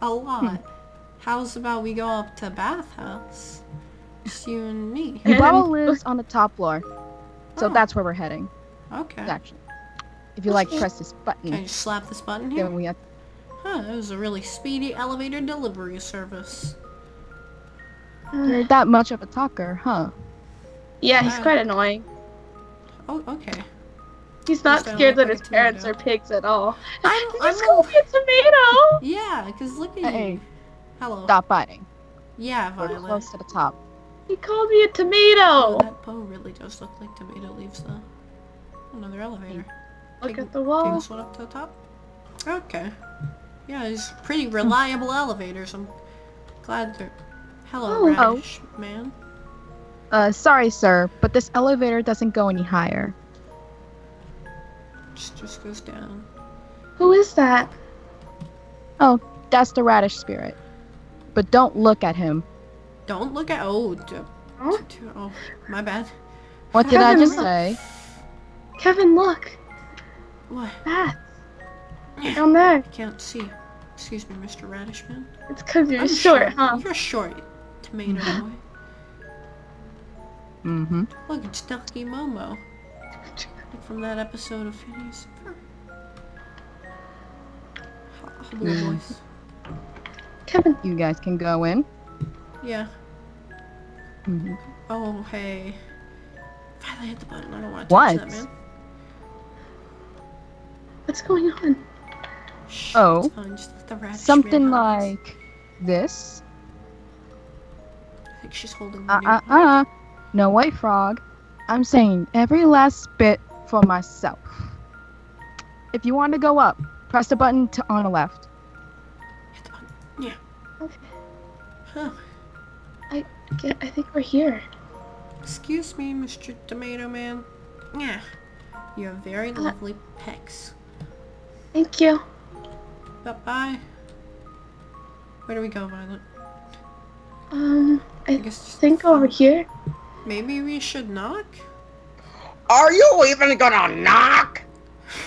a lot. How's about we go up to bathhouse? Just you and me. Yubaba lives on the top floor, so Oh. that's where we're heading. Okay. Actually, if you like, press this button. Can I just slap this button here? Then we have Huh, it was a really speedy elevator delivery service. You're that much of a talker, huh? Yeah, he's Wow. quite annoying. Oh, okay. He's not scared that his parents tomato. are pigs at all. I'm- I'm you call me a tomato? Yeah, because look at Hey. you. Hello. Stop biting. Yeah, We're close to the top. He called me a Oh, tomato. that bow really does look like tomato leaves, though. Another elevator. Look Take- at the wall. this one up to the top. Okay. Yeah, it's pretty reliable elevators. I'm glad they're... Hello, Oh. radish man. Uh, sorry, sir, but this elevator doesn't go any higher. Just, just goes down. Who is that? Oh, that's the radish spirit. But don't look at him. Don't look at... Oh, Huh? oh my bad. What did I just look. say? Kevin, look. What? Bats. Down there. I can't see. Excuse me, Mr. Radish Man. It's because you're I'm short, huh? You're short, tomato boy. Mm-hmm. Look, it's Ducky Momo. Like from that episode of Phineas Ferb. Hello, Mm. boys. Kevin, You guys can go in. Yeah. hmm Oh, hey. Finally hit the button. I don't want to What? touch that, man. what's going on? Shh, Oh. Just let the Something like this. I think she's holding the Uh uh uh. No white frog. I'm saying every last bit for myself. If you want to go up, press the button to on the left. Hit the button. Yeah. Okay. Huh. I Yeah, I think we're here. Excuse me, Mr. Tomato Man. Yeah. You have very Uh. lovely pecs. Thank you. Bye-bye. Where do we go, Violet? Um, I I guess just think over here. Maybe we should knock? Are you even gonna knock?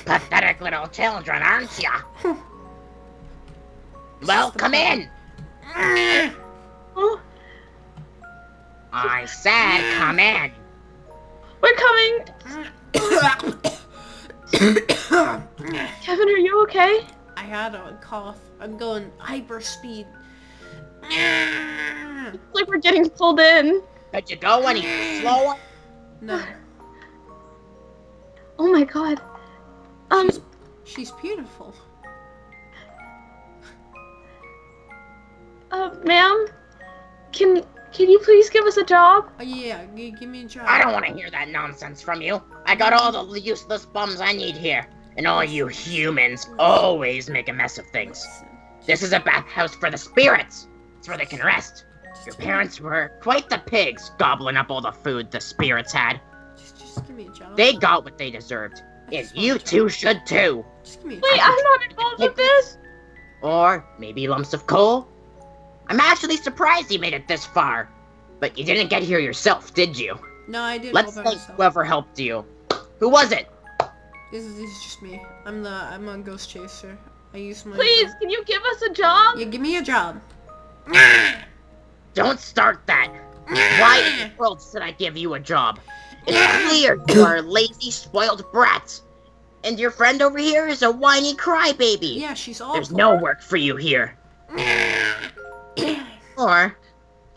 Pathetic little children, aren't ya? well, come in. Oh, I said come in. we're coming. Kevin, are you okay? I had a cough. I'm going hyper speed. It's like we're getting pulled in. Could you go any slower? No. Oh my god. Um, She's, she's beautiful. uh, ma'am, can can you please give us a job? Oh yeah, g- give me a job. I don't want to hear that nonsense from you. I got all the useless bums I need here. And all you humans always make a mess of things. This is a bathhouse for the spirits. It's where they can rest. Your parents were quite the pigs, gobbling up all the food the spirits had. Just, just give me a job. They got what they deserved. I And you a two should too. Just give me a Wait, job. I'm not involved with this. Or maybe lumps of coal. I'm actually surprised you made it this far. But you didn't get here yourself, did you? No, I did Let's all thank myself. whoever helped you. Who was it? This is, this is just me. I'm the I'm a ghost chaser. I use my Please, can you give us a job? Yeah, give me a job. Don't start that. Why in the world should I give you a job? It's clear you are lazy, spoiled brats. And your friend over here is a whiny crybaby. Yeah, she's awful. There's no work for you here. Or,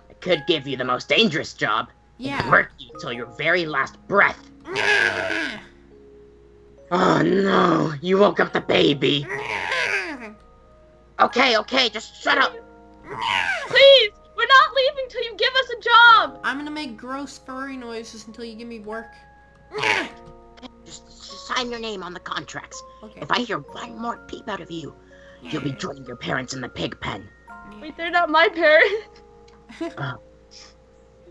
I could give you the most dangerous job. and Yeah. Work you till your very last breath. Oh no, you woke up the baby. Okay, okay, just shut up. Please, we're not leaving till you give us a job. I'm gonna make gross furry noises until you give me work. Just, just sign your name on the contracts. Okay. If I hear one more peep out of you, you'll be joining your parents in the pig pen. Wait, they're not my parents. Oh.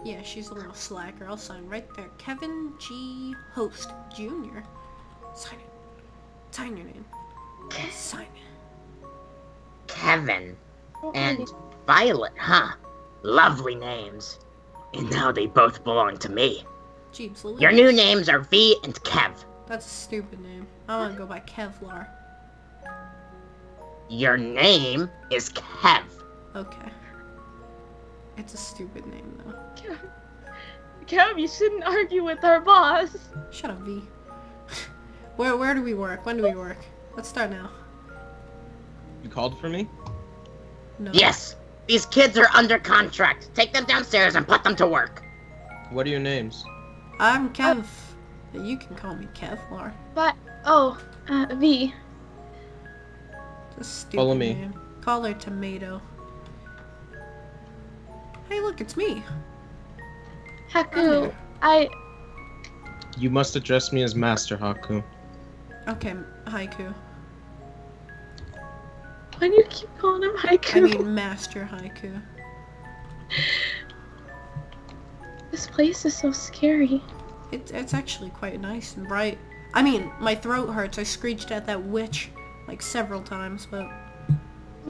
Yeah, she's a little slacker. I'll sign right there. Kevin G. Host Jr. Sign it. Sign your name. Sign it. Kevin oh, and Violet, huh? Lovely names. And now they both belong to me. Jeeps Louise. Your new names are V and Kev. That's a stupid name. I wanna go by Kevlar. Your name is Kev. Okay. It's a stupid name though. Kev, Kev, you shouldn't argue with our boss. Shut up, V. where where do we work? When do we work? Let's start now. You called for me? No. Yes, these kids are under contract. Take them downstairs and put them to work. What are your names? I'm Kev. You can call me Kevlar. But oh, uh, V. It's a stupid Follow me. name. Call her Tomato. Hey, look, it's me. Haku, I You must address me as Master Haku. Okay, Haiku. Why do you keep calling him Haiku? I mean, Master Haiku. this place is so scary. It's it's actually quite nice and bright. I mean, my throat hurts. I screeched at that witch like several times, but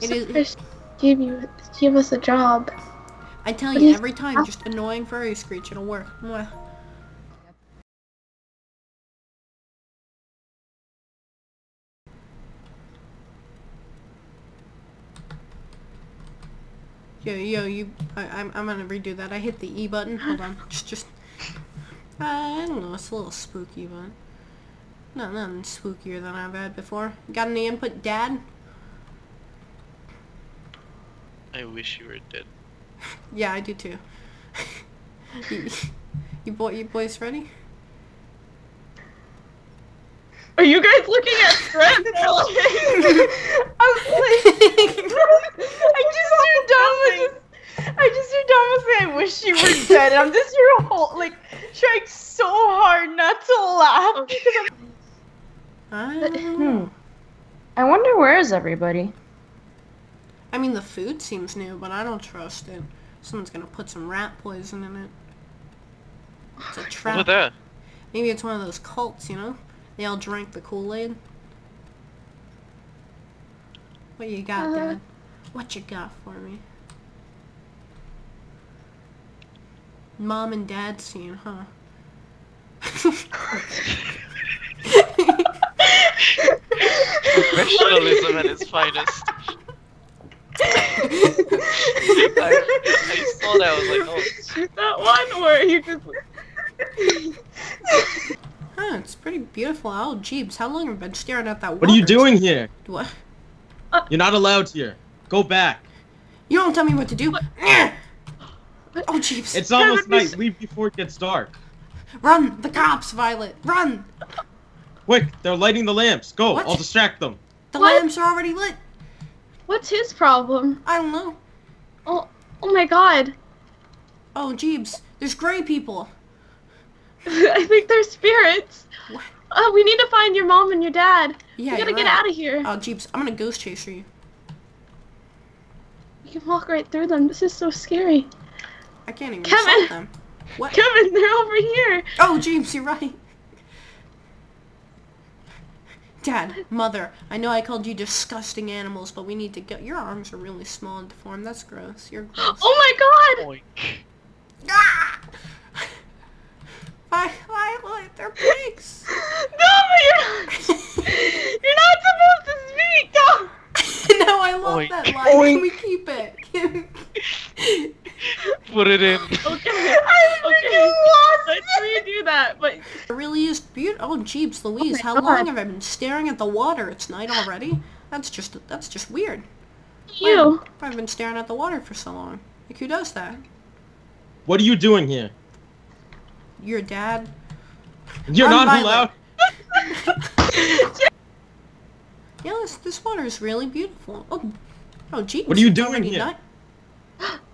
it is. Give you give us a job. I tell you, every time, just annoying furry screech, it'll work. Mwah. Yo, yo, you, I, I'm, I'm gonna redo that. I hit the E button. Hold on. Just, just, I don't know. It's a little spooky, but no, nothing spookier than I've had before. Got any input, Dad? I wish you were dead. Yeah, I do too. you, you boy, you boys ready? Are you guys looking at Fred? I was like, I just heard Dom I just heard Dom say, I wish you were dead. And I'm just here whole, like, trying so hard not to laugh. because I I'm- don't. Hmm. I wonder where is everybody? I mean, the food seems new, but I don't trust it. Someone's gonna put some rat poison in it. It's a Over trap. there. Maybe it's one of those cults, you know? They all drank the Kool-Aid. What you got, Uh. Dad? What you got for me? Mom and Dad scene, huh? Professionalism at its finest. I, I saw that, I was like, oh, that one where you just. Huh, it's pretty beautiful. Oh, jeebs, how long have you been staring at that What are you doing here? What? You're not allowed here. Go back. You don't tell me what to do. Oh, jeeps. It's almost Kevin, night. Leave before it gets dark. Run! The cops, Violet! Run! Quick, they're lighting the lamps. Go, What? I'll distract them. The What? lamps are already lit. What's his problem? I don't know. Oh, oh my god. Oh, jeebs. There's gray people. I think they're spirits. What? Uh, we need to find your mom and your dad. Yeah, we gotta get right. out of here. Oh, jeebs. I'm gonna ghost chase for you. You can walk right through them. This is so scary. I can't even Kevin! assault them. What? Kevin, they're over here. Oh, jeebs, you're right. Dad, mother, I know I called you disgusting animals, but we need to go. Your arms are really small and deformed. That's gross. You're gross. Oh my god! oink. Ah! Vi- Violet, they're pigs. No, but you're not. you're not supposed to speak. No. no, I love Oink. that line. Can we keep it? Put it in. Okay. I okay. Let's redo that. But It really is beautiful. Oh, jeeps, Louise, oh my how God. long have I been staring at the water? It's night already. That's just that's just weird. you. I've been staring at the water for so long. Like, who does that? What are you doing here? Your dad? You're I'm not Violet. allowed. Yeah, this, this water is really beautiful. Oh, oh, jeeps. What are you doing already here?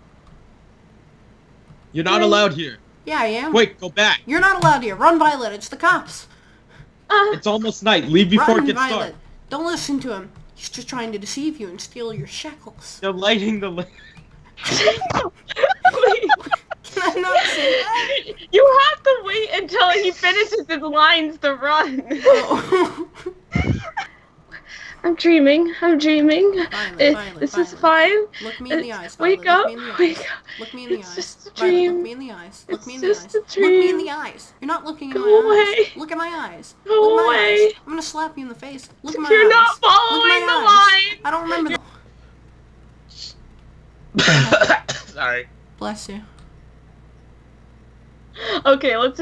night. You're not allowed here. Yeah, I am. Quick, go back. You're not allowed here. Run, Violet. It's the cops. Uh, It's almost night. Leave before Run, it gets Violet. dark. Don't listen to him. He's just trying to deceive you and steal your shekels. They're lighting the lamp. Can I not say that? you have to wait until he finishes his lines to run. Oh. I'm dreaming. I'm dreaming. Violet, It- Violet, this is fine. Look me in the eyes. Wake up. Look me in the Wake eyes. up. Look me in the It's eyes. just a Violet, look dream. me in the eyes. Look It's me in the just eyes. a Look me in the eyes. You're not looking in Go my eyes. away. Look at my eyes. Go Look at my away. eyes. I'm gonna slap you in the face. Look at my You're eyes. not Look at following the my eyes. line. I don't remember the. Sorry. Bless you. Okay, let's